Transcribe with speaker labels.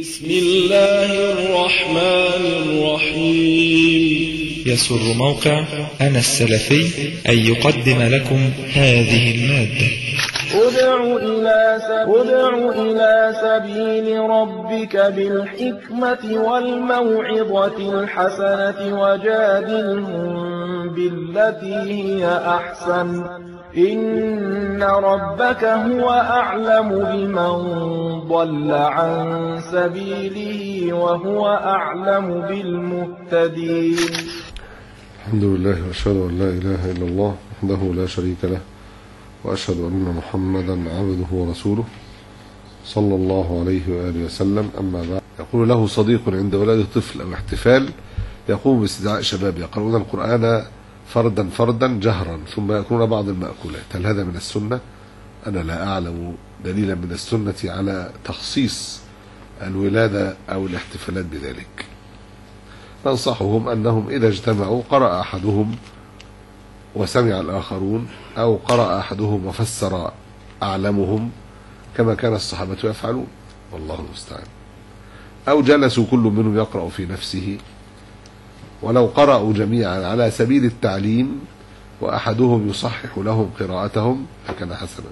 Speaker 1: بسم الله الرحمن الرحيم.
Speaker 2: يسر موقع أنا السلفي أن يقدم لكم هذه المادة.
Speaker 3: ادع إلى, ادع إلى سبيل ربك بالحكمة والموعظة الحسنة وجادلهم بالتي هي أحسن. إن ربك هو أعلم بمن ضل عن سبيله وهو أعلم بالمهتدين
Speaker 4: الحمد لله وأشهد أن لا إله إلا الله وحده لا شريك له وأشهد أن محمدا عبده ورسوله صلى الله عليه وآله وسلم. أما بعد يقول له صديق عند ولاده طفل أو احتفال يقوم باستدعاء شباب يقرؤون القرآن فردا فردا جهرا ثم يأكلون بعض المأكولات. هل هذا من السنة؟ أنا لا أعلم دليلا من السنة على تخصيص الولادة أو الاحتفالات بذلك. ننصحهم أنهم إذا اجتمعوا قرأ أحدهم وسمع الآخرون أو قرأ أحدهم وفسر أعلمهم كما كان الصحابة يفعلون. والله المستعان. أو جلسوا كل منهم يقرأ في نفسه. ولو قرأوا جميعا على سبيل التعليم وأحدهم يصحح لهم قراءتهم فكان حسنا.